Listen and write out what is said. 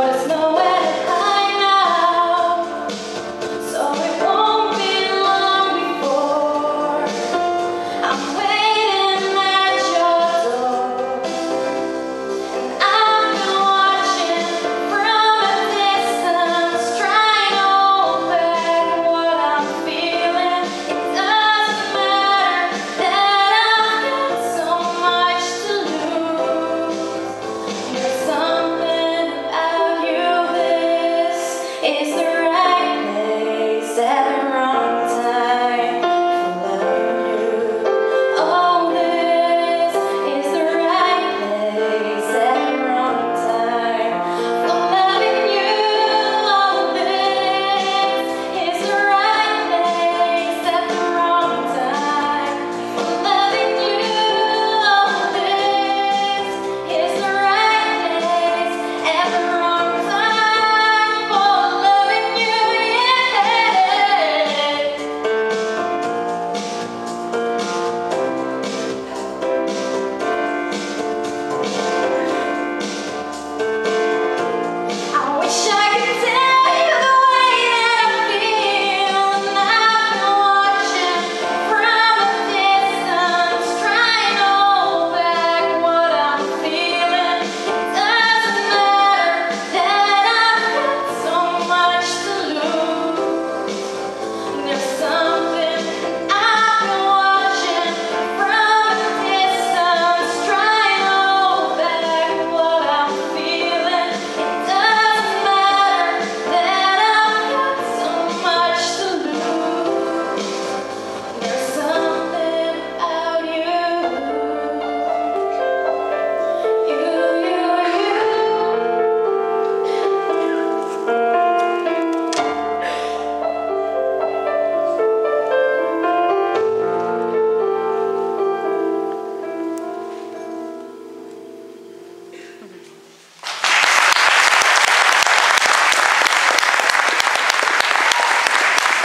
how it snows.